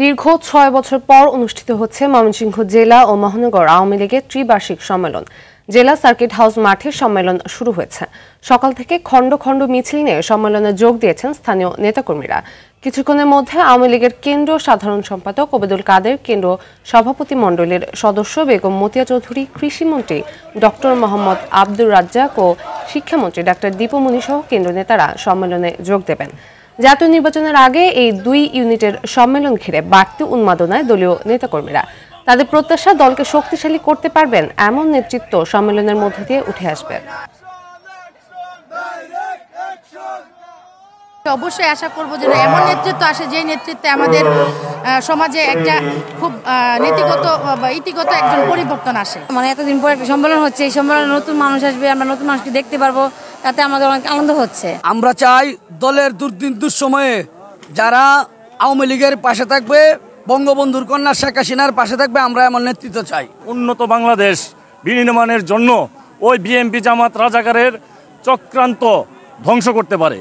দীর্ঘ ছয় বছর পর অনুষ্ঠিত হচ্ছে ময়মনসিংহ জেলা ও মহানগর আওয়ামী লীগের ত্রিবার্ষিক সম্মেলন। জেলা সার্কিট হাউস মাঠে সম্মেলন শুরু হয়েছে। সকাল থেকে খণ্ড খণ্ড মিছিল নিয়ে সম্মেলনে যোগ দিয়েছেন স্থানীয় নেতাকর্মীরা। কিছুক্ষণের মধ্যে আওয়ামী লীগের কেন্দ্র সাধারণ সম্পাদক ওবেদুল কাদের কেন্দ্র সভাপতি মণ্ডলীর সদস্য বেগম মতিয়া চৌধুরী, কৃষিমন্ত্রী ডক্টর মোহাম্মদ আব্দুর রাজ্জাক ও শিক্ষামন্ত্রী ডাক্তার দীপমণি সহ কেন্দ্র নেতারা সম্মেলনে যোগ দেবেন। জাতীয় নির্বাচনের আগে এই দুই ইউনিটের সম্মেলন ঘিরে বাড়তি উন্মাদনায় দলীয় নেতাকর্মীরা। তাদের প্রত্যাশা দলকে শক্তিশালী করতে পারবেন এমন নেতৃত্ব সম্মেলনের মধ্য দিয়ে উঠে আসবে। অবশ্যই আশা করব যেন এমন নেতৃত্ব আসে যে নেতৃত্বে আমাদের আহ, সমাজে একটা খুব আহ, নীতিগত বা ইতিগত একজন পরিবর্তন আসে। মানে এতদিন পর একটা সম্মেলন হচ্ছে এই সম্মেলনে নতুন মানুষ আসবে আমরা নতুন মানুষকে দেখতে পারব। তাতে আমাদের অনেক আনন্দ হচ্ছে। আমরা চাই দলের দুর্দিন দুঃসময়ে যারা আওয়ামী লীগের পাশে থাকবে বঙ্গবন্ধুর কন্যা শেখ হাসিনার পাশে থাকবে আমরা এমন নেতৃত্ব চাই। উন্নত বাংলাদেশ বিনির্মাণের জন্য ওই বিএনপি জামাত রাজাকারের চক্রান্ত ধ্বংস করতে পারে।